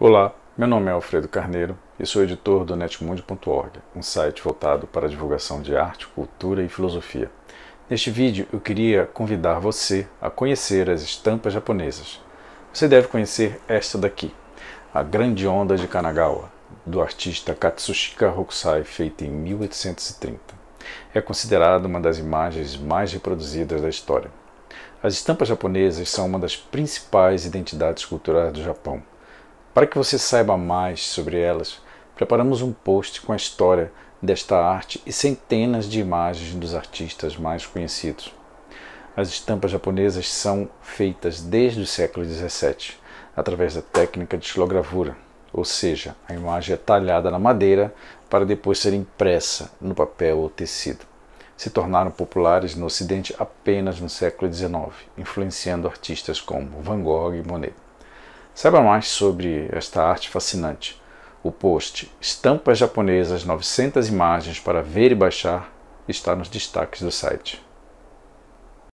Olá, meu nome é Alfredo Carneiro e sou editor do netmundo.org, um site voltado para a divulgação de arte, cultura e filosofia. Neste vídeo eu queria convidar você a conhecer as estampas japonesas. Você deve conhecer esta daqui, a Grande Onda de Kanagawa, do artista Katsushika Hokusai, feita em 1830. É considerada uma das imagens mais reproduzidas da história. As estampas japonesas são uma das principais identidades culturais do Japão para que você saiba mais sobre elas, preparamos um post com a história desta arte e centenas de imagens dos artistas mais conhecidos. As estampas japonesas são feitas desde o século XVII, através da técnica de xilogravura, ou seja, a imagem é talhada na madeira para depois ser impressa no papel ou tecido. Se tornaram populares no Ocidente apenas no século XIX, influenciando artistas como Van Gogh e Monet. Saiba mais sobre esta arte fascinante. O post Estampas Japonesas 900 imagens para ver e baixar está nos destaques do site.